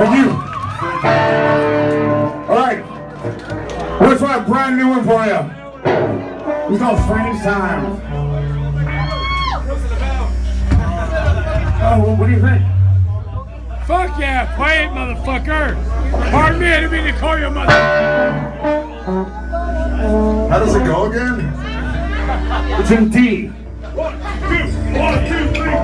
Thank you. All right. Let's try a brand new one for you. It's called Strange Times. Oh, what do you think? Fuck yeah, play it, motherfucker. Pardon me, I didn't mean to call you a mother. How does it go again? It's in D. One, two, one, two, three, four.